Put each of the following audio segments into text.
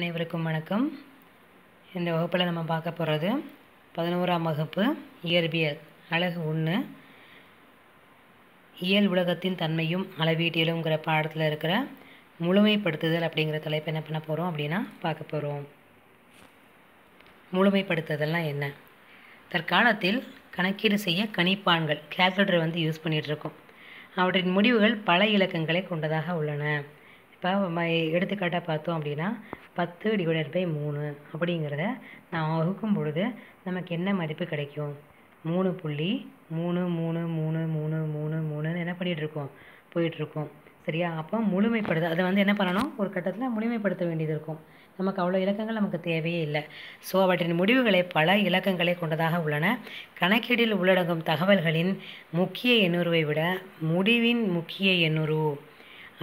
அனைவருக்கும் வணக்கம். இந்த வகுப்பில் நம்ம பார்க்க போகிறது பதினோராம் வகுப்பு இயற்பியல் அழகு ஒன்று இயல் உலகத்தின் தன்மையும் அளவீட்டியலுங்கிற பாடத்தில் இருக்கிற முழுமைப்படுத்துதல் அப்படிங்கிற தலைப்பு என்ன பண்ண போகிறோம் அப்படின்னா பார்க்க போகிறோம் முழுமைப்படுத்துதல்னால் என்ன? தற்காலத்தில் கணக்கீடு செய்ய கணிப்பான்கள் கேல்குலேட்டர் வந்து யூஸ் பண்ணிகிட்டு இருக்கோம். அவற்றின் முடிவுகள் பல இலக்கங்களை கொண்டதாக உள்ளன. இப்போ ம எடுத்துக்காட்டாக பார்த்தோம் அப்படின்னா பத்து டிவைடட் பை மூணு அப்படிங்கிறத நான் வகுக்கும் பொழுது நமக்கு என்ன மதிப்பு கிடைக்கும்? மூணு புள்ளி மூணு மூணு மூணு மூணு மூணு மூணுன்னு என்ன பண்ணிகிட்ருக்கோம் போயிட்டுருக்கோம் சரியா? அப்போ முழுமைப்படுத்த அதை வந்து என்ன பண்ணணும்? ஒரு கட்டத்தில் முழுமைப்படுத்த வேண்டியது இருக்கும். நமக்கு அவ்வளோ இலக்கங்கள் நமக்கு தேவையே இல்லை. ஸோ அவற்றின் முடிவுகளை பல இலக்கங்களை கொண்டதாக உள்ளன. கணக்கீடில் உள்ளடங்கும் தகவல்களின் முக்கிய எண்ணுருவை விட முடிவின் முக்கிய எண்ணுரு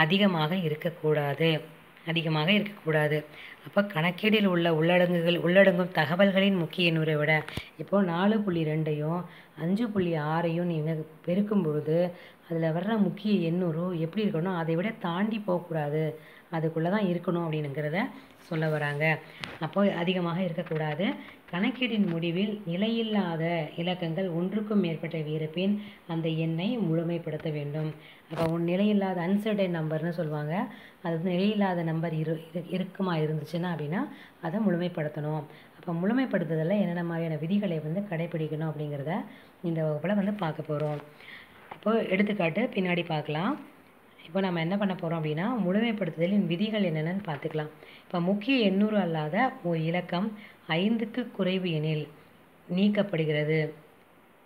அதிகமாக இருக்கக்கூடாது. அதிகமாக இருக்கக்கூடாது. அப்போ கணக்கீடில் உள்ள உள்ளடங்குகள் உள்ளடங்கும் தகவல்களின் முக்கிய நூறை விட இப்போது நாலு புள்ளி ரெண்டையும் அஞ்சு புள்ளி ஆறையும் நீங்கள் பெருக்கும் பொழுது அதில் வர்ற முக்கிய எண்ணூறு எப்படி இருக்கணும் அதை விட தாண்டி போகக்கூடாது. அதுக்குள்ளே தான் இருக்கணும் அப்படிங்கிறத சொல்ல வராங்க. அப்போ அதிகமாக இருக்கக்கூடாது. கணக்கீட்டின் முடிவில் நிலையில்லாத இலக்கங்கள் ஒன்றுக்கும் மேற்பட்ட இருப்பின் அந்த எண்ணை முழுமைப்படுத்த வேண்டும். அப்போ ஒன் நிலையில்லாத அன்சர்டன் நம்பர்னு சொல்லுவாங்க. அது வந்து நிலையில்லாத நம்பர் இரு இருக்குமா இருந்துச்சுன்னா அப்படின்னா அதை முழுமைப்படுத்தணும். அப்போ முழுமைப்படுத்துதலில் என்னென்ன மாதிரியான விதிகளை வந்து கடைபிடிக்கணும் அப்படிங்கிறத இந்த வகுப்பில் வந்து பார்க்க போகிறோம் இப்போது எடுத்துக்காட்டு பின்னாடி பார்க்கலாம். இப்போ நம்ம என்ன பண்ண போகிறோம் அப்படின்னா முழுமைப்படுத்துதலின் விதிகள் என்னென்னு பார்த்துக்கலாம். இப்போ முக்கிய எண்ணூறு அல்லாத ஒரு இலக்கம் ஐந்துக்கு குறைவு எனில் நீக்கப்படுகிறது.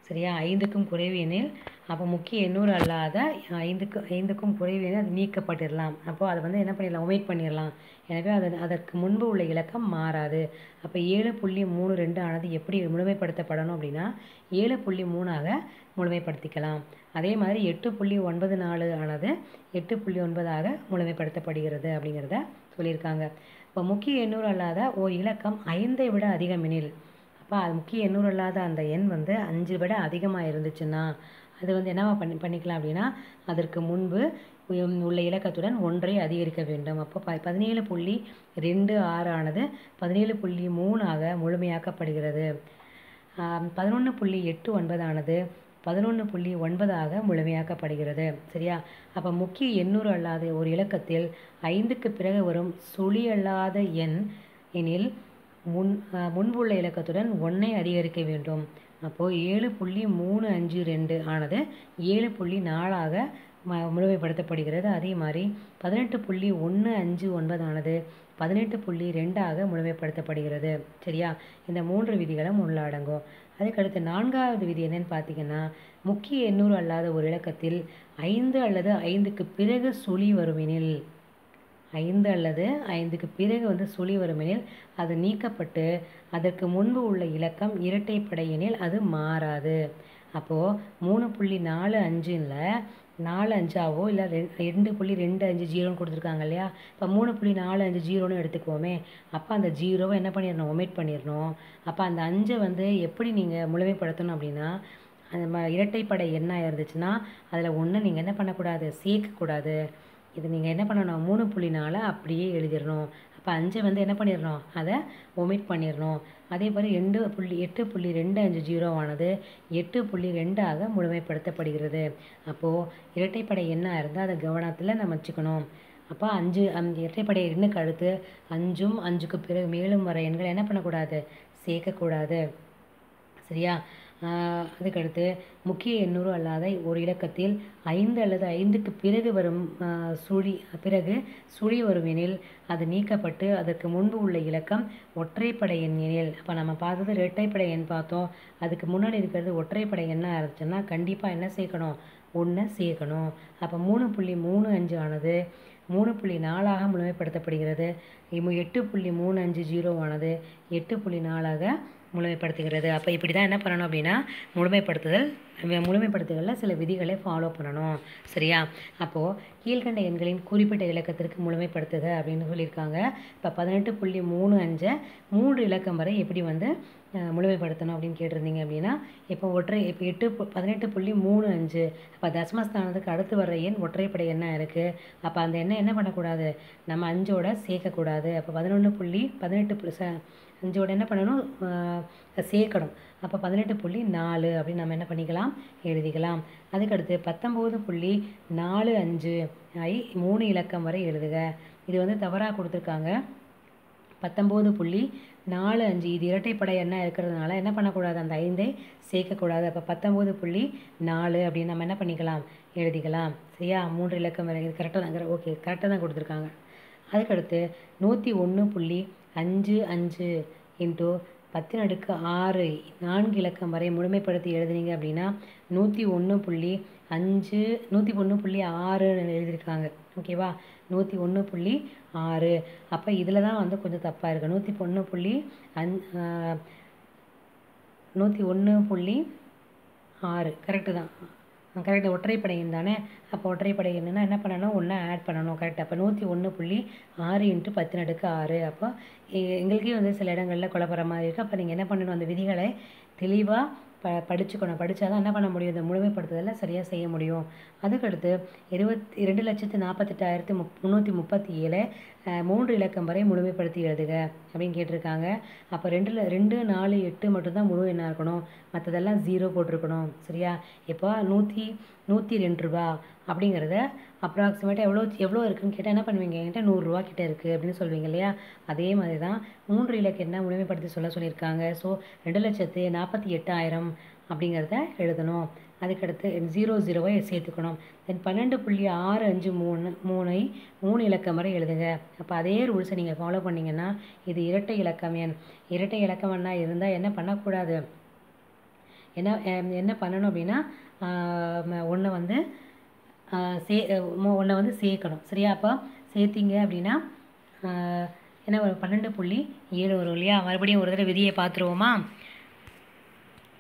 சரியா? ஐந்துக்கும் குறைவு எனில் அப்போ முக்கிய எண்ணூறு அல்லாத ஐந்துக்கு ஐந்துக்கும் குறைவு எனில் அது நீக்கப்பட்டிடலாம் அப்போது அதை வந்து என்ன பண்ணிடலாம் ஒமேட் பண்ணிடலாம் எனவே அது அதற்கு முன்பு உள்ள இலக்கம் மாறாது. அப்போ ஏழு புள்ளி மூணு ரெண்டு ஆனது எப்படி முழுமைப்படுத்தப்படணும் அப்படின்னா ஏழு புள்ளி மூணாக முழுமைப்படுத்திக்கலாம். அதே மாதிரி எட்டு புள்ளி ஒன்பது நாலு ஆனது எட்டு புள்ளி ஒன்பதாக முழுமைப்படுத்தப்படுகிறது அப்படிங்கிறத சொல்லியிருக்காங்க. இப்போ முக்கிய எண்ணூறு அல்லாத ஓர் இலக்கம் ஐந்தை விட அதிகமெனில் முக்கிய எண்ணூறு அல்லாத அந்த எண் வந்து அஞ்சு விட அதிகமாக இருந்துச்சுன்னா அது வந்து என்னவா பண்ணி பண்ணிக்கலாம் அப்படின்னா அதற்கு முன்பு உள்ள இலக்கத்துடன் ஒன்றை அதிகரிக்க வேண்டும். அப்போ ப பதினேழு புள்ளி ரெண்டு ஆறு ஆனது பதினேழு புள்ளி மூணாக முழுமையாக்கப்படுகிறது. பதினொன்று புள்ளி எட்டு ஒன்பதானது பதினொன்று புள்ளி ஒன்பதாக முழுமையாக்கப்படுகிறது. சரியா? அப்போ முக்கிய எண்ணூறு அல்லாத ஒரு இலக்கத்தில் ஐந்துக்கு பிறகு வரும் சுழி அல்லாத எண் எனில் முன் முன்புள்ள இலக்கத்துடன் ஒன்றை அதிகரிக்க வேண்டும். அப்போது ஏழு புள்ளி மூணு அஞ்சு ரெண்டு ஆனது ஏழு புள்ளி நாலாக ம முழுமைப்படுத்தப்படுகிறது. அதே மாதிரி பதினெட்டு புள்ளி ஒன்று அஞ்சு ஒன்பதானது பதினெட்டு புள்ளி ரெண்டாக முழுமைப்படுத்தப்படுகிறது. சரியா? இந்த மூன்று விதிகளும் உள்ளடங்கும். அதுக்கடுத்து நான்காவது விதி என்னன்னு பார்த்தீங்கன்னா முக்கிய எண்ணூறு அல்லாத ஒரு இலக்கத்தில் ஐந்து அல்லது ஐந்துக்கு பிறகு சுழி வருமெனில் ஐந்து அல்லது ஐந்துக்கு பிறகு வந்து சுழி வருமெனில் அது நீக்கப்பட்டு அதற்கு முன்பு உள்ள இலக்கம் இரட்டைப்படை எனில் அது மாறாது. அப்போது மூணு புள்ளி நாலு அஞ்சில் நாலு அஞ்சாவோ இல்லை ரெண்டு புள்ளி ரெண்டு அஞ்சு ஜீரோன்னு கொடுத்துருக்காங்க இல்லையா? இப்போ மூணு புள்ளி நாலு அஞ்சு ஜீரோன்னு எடுத்துக்குவோமே. அப்போ அந்த ஜீரோவை என்ன பண்ணிடணும் ஒமிட் பண்ணிடணும் அப்போ அந்த அஞ்சை வந்து எப்படி நீங்கள் முழுமைப்படுத்தணும் அப்படின்னா அந்த இரட்டைப்படை என்ன இருந்துச்சுன்னா அதில் ஒன்று நீங்கள் என்ன பண்ணக்கூடாது? சேர்க்கக்கூடாது. இது நீங்கள் என்ன பண்ணணும்? மூணு புள்ளி நாலு அப்படியே எழுதிடணும் அப்போ அஞ்சை வந்து என்ன பண்ணிடணும் அதை ஒமிட் பண்ணிடணும் அதே மாதிரி ரெண்டு புள்ளி எட்டு புள்ளி ரெண்டு அஞ்சு ஜீரோவானது எட்டு புள்ளி ரெண்டாக முழுமைப்படுத்தப்படுகிறது. அப்போது இரட்டைப்படை என்ன இருந்தால் அதை கவனத்தில் நம்ம வச்சுக்கணும். அப்போ அஞ்சு அந் இரட்டைப்படை எண்ணுக்கு அடுத்து அஞ்சும் அஞ்சுக்கு பிறகு மேலும் வர எண்களை என்ன பண்ணக்கூடாது? சேர்க்கக்கூடாது. சரியா? அதுக்கடுத்து முக்கிய எண்ணூறு அல்லாத ஒரு இலக்கத்தில் ஐந்து அல்லது ஐந்துக்கு பிறகு வரும் சுழி பிறகு சுழி வரும் எனில் அது நீக்கப்பட்டு அதற்கு முன்பு உள்ள இலக்கம் ஒற்றைப்படை எண் எனில் அப்போ நம்ம பார்த்தது இரட்டைப்படை எண் பார்த்தோம். அதுக்கு முன்னாடி இருக்கிறது ஒற்றைப்படை எண்ணாக இருந்துச்சுன்னா கண்டிப்பாக என்ன சேர்க்கணும்? ஒன்று சேர்க்கணும். அப்போ மூணு புள்ளி மூணு அஞ்சு ஆனது மூணு புள்ளி நாலாக முழுமைப்படுத்தப்படுகிறது. எட்டு புள்ளி மூணு அஞ்சு ஜீரோ ஆனது எட்டு புள்ளி நாலாக முழுமைப்படுத்துகிறது. அப்போ இப்படி தான் என்ன பண்ணணும் அப்படின்னா முழுமைப்படுத்துதல் முழுமைப்படுத்துதலில் சில விதிகளை ஃபாலோ பண்ணணும். சரியா? அப்போது கீழ்கண்ட எண்களின் குறிப்பிட்ட இலக்கத்திற்கு முழுமைப்படுத்துக அப்படின்னு சொல்லியிருக்காங்க. இப்போ பதினெட்டு புள்ளி மூணு அஞ்சை மூன்று இலக்கம் வரை எப்படி வந்து முழுமைப்படுத்தணும் அப்படின்னு கேட்டிருந்தீங்க அப்படின்னா இப்போ ஒற்றை இப்போ எட்டு பு- பதினெட்டு புள்ளி மூணு அஞ்சு அப்போ தசமஸ்தானத்துக்கு அடுத்து வர்ற எண் ஒற்றைப்படை எண்ணாக இருக்குது அப்போ அந்த எண்ணெய் என்ன பண்ணக்கூடாது? நம்ம அஞ்சோட சேர்க்கக்கூடாது. அப்போ பதினொன்று புள்ளி பதினெட்டு புள்ளி ச அஞ்சோட என்ன பண்ணணும்? சேர்க்கணும். அப்போ பதினெட்டு புள்ளி நாலு அப்படின்னு நம்ம என்ன பண்ணிக்கலாம்? எழுதிக்கலாம். அதுக்கடுத்து பத்தொம்போது புள்ளி நாலு அஞ்சு ஐ மூணு இலக்கம் வரை எழுதுக. இது வந்து தவறாக கொடுத்துருக்காங்க. பத்தொம்போது புள்ளி நாலு அஞ்சு. இது இரட்டைப்படை எண்ணாக இருக்கிறதுனால என்ன பண்ணக்கூடாது? அந்த ஐந்தை சேர்க்கக்கூடாது. அப்போ பத்தொம்போது புள்ளி நாலு அப்படின்னு நம்ம என்ன பண்ணிக்கலாம்? எழுதிக்கலாம். சரியா? மூன்று இலக்கம் வரை. இது கரெக்டாக தான். ஓகே கரெக்டாக தான் கொடுத்துருக்காங்க. அதுக்கடுத்து நூற்றி ஒன்று புள்ளி அஞ்சு அஞ்சு இன்ட்டு பத்தின் அடுக்கு ஆறு. நான்கு இலக்கம் வரை முழுமைப்படுத்தி எழுதுனீங்க அப்படின்னா நூற்றி ஒன்று புள்ளி அஞ்சு நூற்றி ஒன்று புள்ளி ஆறுன்னு எழுதியிருக்காங்க. ஓகேவா நூற்றி ஒன்று புள்ளி ஆறு. அப்போ இதில் தான் வந்து கொஞ்சம் தப்பாக இருக்குது நூற்றி ஒன்று புள்ளி அஞ் நூற்றி ஒன்று புள்ளி ஆறு. கரெக்டு தான். கரெக்டு ஒற்றைப்படை தானே? அப்போ ஒற்றைப்படை என்ன பண்ணணும்? ஒன்று ஆட் பண்ணணும். கரெக்ட் அப்போ நூற்றி ஒன்று புள்ளி ஆறு இன்ட்டு பத்து நடுக்கு ஆறு. அப்போ எ- எங்களுக்கே வந்து சில இடங்களில் குழப்பற மாதிரி இருக்குது அப்போ நீங்கள் என்ன பண்ணணும்? அந்த விதிகளை தெளிவாக ப படிச்சுக்கணும். படித்தா தான் என்ன பண்ண முடியும்? இந்த முழுமைப்படுத்துதலை சரியாக செய்ய முடியும். அதுக்கடுத்து இருபத்தி ரெண்டு லட்சத்து நாற்பத்தெட்டாயிரத்து முப் முந்நூற்றி முப்பத்தி ஏழு மூன்று இலக்கம் வரை முழுமைப்படுத்தி எழுதுக அப்படின்னு கேட்டிருக்காங்க. அப்போ ரெண்டில் ரெண்டு நாலு எட்டு மட்டும்தான் முழு எண்ணாக இருக்கணும். மற்றதெல்லாம் ஜீரோ போட்டிருக்கணும். சரியா? இப்போ நூற்றி நூற்றி ரெண்டு ரூபா அப்படிங்கிறத அப்ராக்சிமேட்டாக எவ்வளோ எவ்வளோ இருக்குன்னு கேட்டால் என்ன பண்ணுவீங்க? என்கிட்ட நூறுரூவா கிட்டே இருக்குது அப்படின்னு சொல்வீங்க இல்லையா? அதே மாதிரி தான் மூன்று இலக்கு என்ன முழுமைப்படுத்தி சொல்ல சொல்லியிருக்காங்க. ஸோ ரெண்டு லட்சத்து நாற்பத்தி எட்டாயிரம் அப்படிங்கிறத எழுதணும். அதுக்கடுத்து ஜீரோ ஜீரோவை சேர்த்துக்கணும். தென் பன்னெண்டு புள்ளி ஆறு அஞ்சு மூணு மூணை மூணு இலக்கம் வரை எழுதுங்க. அப்போ அதே ரூல்ஸை நீங்கள் ஃபாலோ பண்ணீங்கன்னா இது இரட்டை இலக்கம் எண். இரட்டை இலக்கம் இருந்தால் என்ன பண்ணக்கூடாது? என்ன என்ன பண்ணணும் அப்படின்னா ஒன்றை வந்து சே ஒன்றை வந்து சேர்க்கணும். சரியா? அப்போ சேர்த்திங்க அப்படின்னா என்ன ஒரு பன்னெண்டு புள்ளி ஏழு வரும் இல்லையா? மறுபடியும் ஒரு தடவை விதியை பார்த்துருவோமா?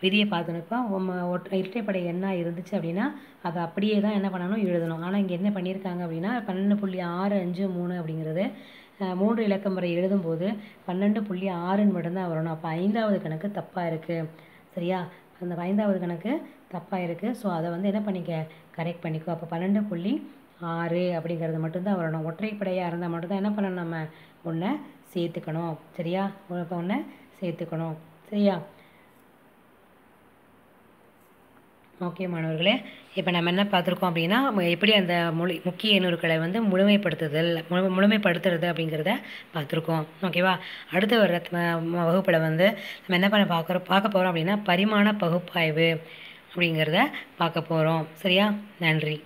விதியை பார்த்துனப்போ இப்போ ஒற்றை இரட்டைப்படை எண்ணா இருந்துச்சு அப்படின்னா அதை அப்படியே தான் என்ன பண்ணணும்? எழுதணும். ஆனால் இங்கே என்ன பண்ணியிருக்காங்க அப்படின்னா பன்னெண்டு புள்ளி ஆறு அஞ்சு மூணு அப்படிங்கிறது மூன்று இலக்கம் முறை எழுதும்போது பன்னெண்டு புள்ளி ஆறுன்னு மட்டும்தான் வரணும். அப்போ ஐந்தாவது கணக்கு தப்பாக இருக்குது சரியா? அந்த ஐந்தாவது கணக்கு தப்பாக இருக்குது ஸோ அதை வந்து என்ன பண்ணிக்க? கரெக்ட் பண்ணிக்கோ. அப்போ பன்னெண்டு புள்ளி ஆறு அப்படிங்கிறது மட்டும்தான் வரணும். ஒற்றைப்படையாக இருந்தால் மட்டும்தான் என்ன பண்ணணும் நம்ம? ஒன்றை சேர்த்துக்கணும். சரியா? இப்போ ஒன்றை சேர்த்துக்கணும். சரியா? ஓகே மாணவர்களே இப்போ நம்ம என்ன பார்த்துருக்கோம் அப்படின்னா எப்படி அந்த மொழி முக்கிய எண்ணூறுகளை வந்து முழுமைப்படுத்துதல் முழு முழுமைப்படுத்துறது அப்படிங்கிறத பார்த்துருக்கோம். ஓகேவா அடுத்த வர வகுப்பில் வந்து நம்ம என்ன பண்ண பார்க்குறோம் பார்க்க போகிறோம் அப்படின்னா பரிமாண பகுப்பாய்வு அப்படிங்கிறத பார்க்க போகிறோம் சரியா? நன்றி.